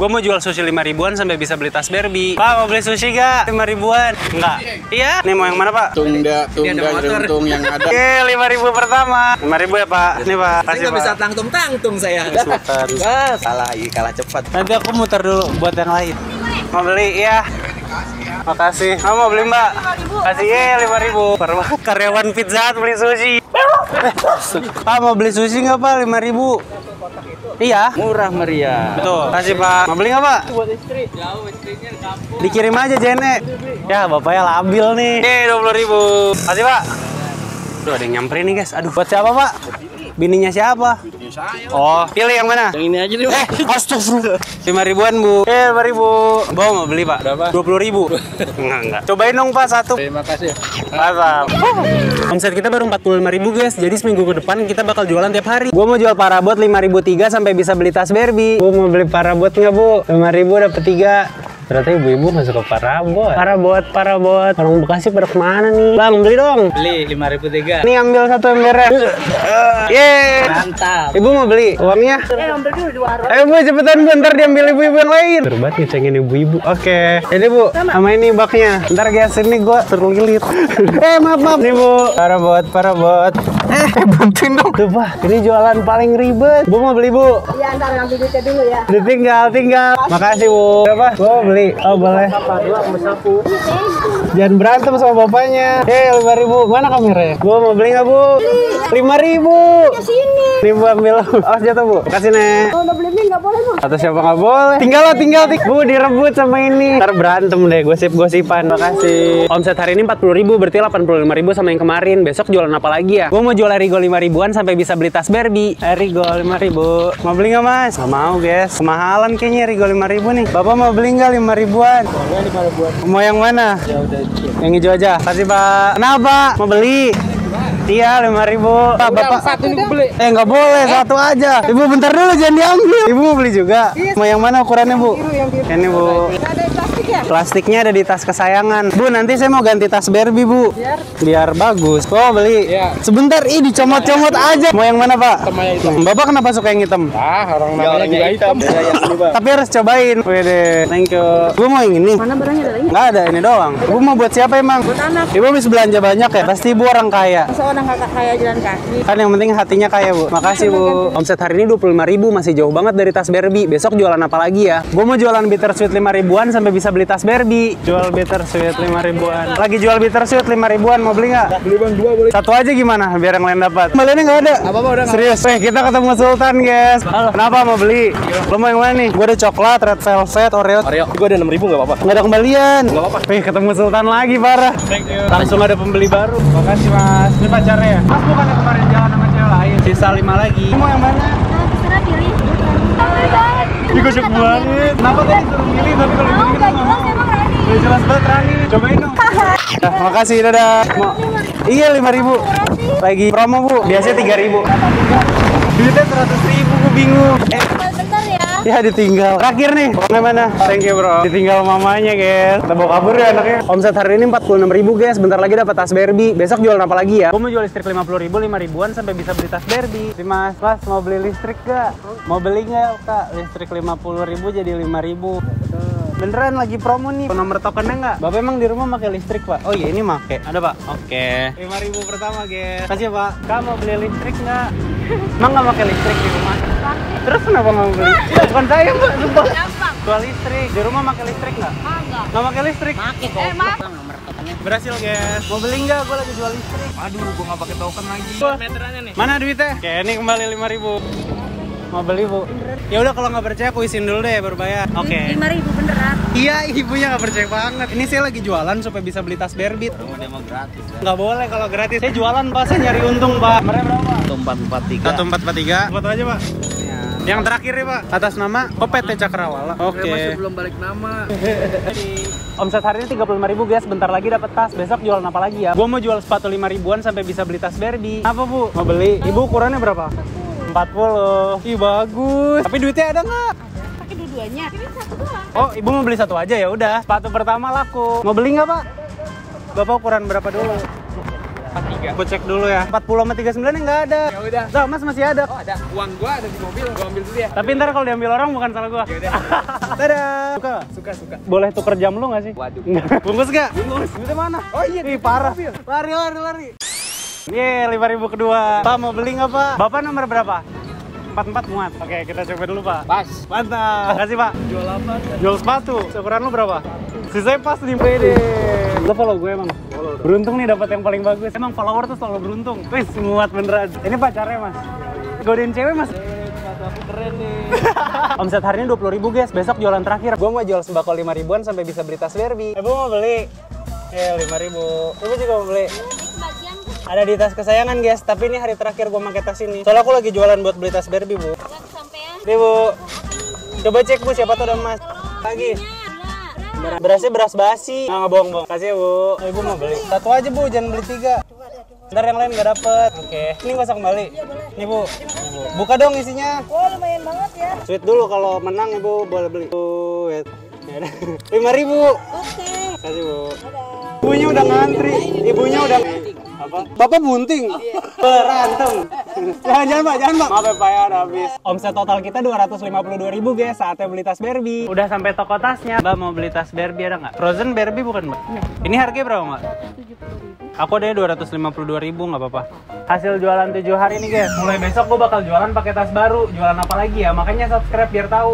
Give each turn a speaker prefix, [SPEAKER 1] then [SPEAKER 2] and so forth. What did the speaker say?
[SPEAKER 1] Gue mau jual sushi 5 ribuan sampai bisa beli tas Barbie. Pak, mau beli sushi gak? 5 ribuan? Enggak. Iya? Nih mau yang mana, Pak?
[SPEAKER 2] Tunda, tunda, untung yang ada.
[SPEAKER 1] Oke, 5 ribu pertama. 5 ribu ya, Pak. Ini, Pak.
[SPEAKER 3] Saya
[SPEAKER 1] Kasih,
[SPEAKER 3] nggak bisa tangtung-tangtung saya. Ah, salah lagi, kalah cepat.
[SPEAKER 1] Nanti aku muter dulu buat yang lain. Mau beli? Iya. Makasih. Kamu mau beli mbak? Kasih ya lima ribu. Karyawan pizza beli sushi. Pak mau beli sushi nggak pak? Lima ribu. Iya.
[SPEAKER 3] Murah meriah.
[SPEAKER 1] Betul. Kasih pak. Mau beli nggak pak? Dikirim aja Jene. Ya bapaknya labil nih. Nih dua puluh ribu. Kasih pak. Aduh ada yang nyamperin nih guys. Aduh buat siapa pak? Bininya siapa? Oh, pilih yang mana?
[SPEAKER 3] Yang ini aja deh.
[SPEAKER 1] Eh, astagfirullah. Lima ribuan bu. Eh, lima ribu. Bawa mau beli pak?
[SPEAKER 3] Berapa?
[SPEAKER 1] Dua puluh ribu. enggak enggak. Cobain dong pak satu.
[SPEAKER 3] Terima kasih.
[SPEAKER 1] Mantap. Omset kita baru 45 ribu guys. Jadi seminggu ke depan kita bakal jualan tiap hari. Gua mau jual parabot 5 ribu tiga sampai bisa beli tas Barbie. Bu mau beli parabot nggak bu? 5 ribu dapat tiga. Ternyata ibu-ibu nggak suka parabot. Parabot, parabot. Orang Bekasi pada ke mana nih? Bang, beli dong.
[SPEAKER 3] Beli 5003.
[SPEAKER 1] Nih ambil satu embernya. Yeay.
[SPEAKER 3] Mantap.
[SPEAKER 1] Ibu mau beli uangnya? Ayo bu cepetan bu, ntar diambil ibu-ibu yang lain Terbat ngecengin ibu-ibu Oke Ini bu, sama ini baknya Ntar guys ini gua terlilit Eh maaf maaf Nih bu, parabot parabot Eh bantuin dong. Tuh pak, ini jualan paling ribet. Bu mau beli bu?
[SPEAKER 4] Iya, ntar ngambil duitnya dulu ya.
[SPEAKER 1] Ditinggal, tinggal Makasih bu. Berapa? Gua mau beli. Oh boleh. Jangan berantem sama bapaknya. Eh lima ribu, mana kameranya? Bu mau beli nggak bu? Lima ribu.
[SPEAKER 4] Sini.
[SPEAKER 1] Nih bu ambil Awas jatuh bu. Kasih nek.
[SPEAKER 4] Kalau udah beli mie nggak boleh, Bu.
[SPEAKER 1] atau siapa nggak boleh? Tinggal lah tinggal. Tik. Bu direbut sama ini. Ntar berantem deh gosip gosipan makasih. Omset hari ini 40 ribu berarti 85 ribu sama yang kemarin. Besok jualan apa lagi ya? Gue mau jual Erigo 5 ribuan sampai bisa beli tas Barbie. Erigo 5 ribu. Mau beli nggak mas? Nggak mau guys. Kemahalan kayaknya Erigo 5 ribu nih. Bapak mau beli nggak 5 ribuan? Mau yang mana? Yang hijau aja. Kasih pak. Kenapa? Mau beli Iya, lima ribu. Pak, bapak satu ini beli. Eh, nggak boleh, satu aja. Ibu bentar dulu, jangan diambil. Ibu mau beli juga. Mau yang mana ukurannya, Bu? Ini, Bu.
[SPEAKER 4] Ada plastik ya?
[SPEAKER 1] Plastiknya ada di tas kesayangan. Bu, nanti saya mau ganti tas Barbie, Bu. Biar? Biar bagus. Oh, beli. Sebentar, ih dicomot-comot aja. Mau yang mana, Pak? Bapak kenapa suka yang hitam?
[SPEAKER 2] Ah, orang namanya juga hitam.
[SPEAKER 1] Tapi harus cobain. Wede, thank you. Bu mau yang ini?
[SPEAKER 4] Mana barangnya ada lagi?
[SPEAKER 1] Nggak ada, ini doang. Ibu mau buat siapa emang? Buat
[SPEAKER 4] anak.
[SPEAKER 1] Ibu habis belanja banyak ya? Pasti ibu orang kaya.
[SPEAKER 4] Masa orang kakak kaya jalan kaki?
[SPEAKER 1] Kan yang penting hatinya kaya bu Makasih bu Omset hari ini 25 ribu Masih jauh banget dari tas Barbie Besok jualan apa lagi ya Gue mau jualan bittersweet 5 ribuan Sampai bisa beli tas Barbie Jual bittersweet 5 ribuan Lagi jual bittersweet 5 ribuan Mau beli nggak? Beli bang dua boleh Satu aja gimana Biar yang lain dapat Kembaliannya nggak ada
[SPEAKER 3] Apa-apa udah
[SPEAKER 1] Serius Eh kita ketemu Sultan guys Halo Kenapa mau beli? Lo mau yang mana nih? Gue ada coklat, red velvet, oreo
[SPEAKER 3] Oreo. Gue ada 6000 nggak apa-apa.
[SPEAKER 1] Nggak ada kembalian. Nggak apa-apa. Wih, ketemu Sultan lagi, parah. Thank you. Langsung ada pembeli baru. Makasih, Mas. Ini pacarnya ya? Mas bukannya kemarin jalan sama cewek lain. Sisa lima lagi. Mau yang mana?
[SPEAKER 4] Terserah pilih.
[SPEAKER 1] Ih, gosok banget. Kenapa tadi suruh milih, tapi kalau
[SPEAKER 4] Mau
[SPEAKER 1] ini
[SPEAKER 4] nggak emang Rani?
[SPEAKER 1] Udah jelas banget, Rani. Cobain dong. Nah, makasih, dadah. Mau... Iya, lima ribu. Lagi promo, Bu. Biasanya tiga ribu. Duitnya seratus ribu, gue bingung. Eh,
[SPEAKER 4] ya.
[SPEAKER 1] Ditinggal. Terakhir nih, uangnya mana? Thank you bro. Ditinggal mamanya guys. Kita bawa kabur ya anaknya. Omset hari ini 46 ribu guys. Bentar lagi dapat tas Barbie. Besok jualan apa lagi ya? Gue mau jual listrik 50 ribu, 5 ribuan sampai bisa beli tas Barbie. Si Mas, Mas mau beli listrik gak? Mau beli nggak kak? Listrik 50 ribu jadi 5 ribu. Beneran lagi promo nih. Nomor tokennya nggak? Bapak emang di rumah pakai listrik pak? Oh iya ini make. Ada pak? Oke. 5 ribu pertama guys. Kasih ya pak. Kamu mau beli listrik nggak? Emang nggak pakai listrik di rumah? Terus kenapa nggak mau beli? Ya, bukan saya mbak, sumpah. Jual listrik. Di rumah pakai listrik nggak?
[SPEAKER 4] Enggak.
[SPEAKER 1] Nggak pakai listrik?
[SPEAKER 4] Eh, maaf.
[SPEAKER 1] Berhasil guys. Mau beli nggak? Gue lagi jual listrik.
[SPEAKER 2] Aduh, gua nggak pakai token lagi.
[SPEAKER 3] Meterannya nih.
[SPEAKER 1] Mana duitnya? Oke, ini kembali 5 ribu. Mau beli bu? Ya udah kalau nggak percaya aku isin dulu deh baru bayar. Oke.
[SPEAKER 4] Lima ribu beneran.
[SPEAKER 1] Iya ibunya nggak percaya banget. Ini saya lagi jualan supaya bisa beli tas Barbie.
[SPEAKER 3] Rumah dia mau gratis ya.
[SPEAKER 1] Nggak boleh kalau gratis. Saya jualan pak, saya nyari untung pak. Mereka berapa?
[SPEAKER 3] Satu empat empat tiga.
[SPEAKER 1] Satu empat empat tiga. Foto aja pak. Yang terakhir nih pak, atas nama OPT Cakrawala. Oke.
[SPEAKER 3] belum balik nama.
[SPEAKER 1] Omset hari ini 35 ribu guys, bentar lagi dapat tas. Besok jualan apa lagi ya? Gua mau jual sepatu 5 ribuan sampai bisa beli tas Barbie. Apa bu? Mau beli? Ibu ukurannya berapa? 40. Ih bagus. Tapi duitnya ada nggak?
[SPEAKER 4] Pakai dua-duanya. Ini satu doang.
[SPEAKER 1] Oh, ibu mau beli satu aja ya udah. Sepatu pertama laku. Mau beli nggak pak? Bapak ukuran berapa dulu?
[SPEAKER 2] 43.
[SPEAKER 1] Aku cek dulu ya. 40 sama 39 nya nggak ada.
[SPEAKER 2] Ya udah.
[SPEAKER 1] Tuh, Mas masih ada.
[SPEAKER 2] Oh, ada. Uang gua ada di mobil, gua ambil dulu ya.
[SPEAKER 1] Tapi ntar kalau diambil orang bukan salah gua.
[SPEAKER 2] Ya udah.
[SPEAKER 1] Dadah. Suka?
[SPEAKER 2] Suka suka.
[SPEAKER 1] Boleh tuker jam lu nggak sih?
[SPEAKER 2] Waduh.
[SPEAKER 1] Bungkus gak? Bungkus. Duitnya mana?
[SPEAKER 2] Oh iya,
[SPEAKER 1] Ih, parah. Lari, lari, lari. Ye, 5000 kedua. Pak mau beli nggak Pak? Bapak nomor berapa? 44 muat. Oke, kita coba dulu Pak.
[SPEAKER 2] Pas.
[SPEAKER 1] Mantap. Makasih Pak.
[SPEAKER 2] Jual apa?
[SPEAKER 1] Jual sepatu. Ukuran lu berapa? Sisanya pas nih pede. Lo follow gue emang. Beruntung nih dapat yang paling bagus. Emang follower tuh selalu beruntung. Wih, muat beneran. Ini pacarnya mas. Godain cewek mas.
[SPEAKER 2] Aku keren nih.
[SPEAKER 1] Omset hari ini 20 ribu guys, besok jualan terakhir. Gue mau jual sembako 5 ribuan sampai bisa beli tas Barbie. Ibu mau beli? Eh, 5 ribu. Ibu juga mau beli? Ada di tas kesayangan guys, tapi ini hari terakhir gue pakai tas ini. Soalnya aku lagi jualan buat beli tas Barbie bu. Nih bu, coba cek bu siapa tuh ada emas. Lagi.
[SPEAKER 4] Gula.
[SPEAKER 1] Ber- Berasnya beras basi. Nggak bohong bohong. Kasih ya bu. Oh, ibu mau beli. Satu aja bu, jangan beli tiga. Ntar yang lain nggak dapet. Oke. Ini nggak usah kembali. Nih bu. Nih, bu. Buka dong isinya.
[SPEAKER 4] Oh lumayan banget ya.
[SPEAKER 1] Sweet dulu kalau menang ibu boleh beli. Sweet. Lima ribu.
[SPEAKER 4] Oke.
[SPEAKER 1] Kasih bu. Ibunya udah ngantri. Ibunya udah apa? Bapak bunting. Berantem. Jangan jangan pak, jangan pak. Maaf ya pak ya, udah habis. Omset total kita 252 ribu guys. Saatnya beli tas Barbie. Udah sampai toko tasnya. Mbak mau beli tas Barbie ada nggak? Frozen Barbie bukan mbak? Ini harganya berapa mbak? Aku ada 252 ribu nggak apa-apa. Hasil jualan 7 hari nih guys. Mulai besok gue bakal jualan pakai tas baru. Jualan apa lagi ya? Makanya subscribe biar tahu.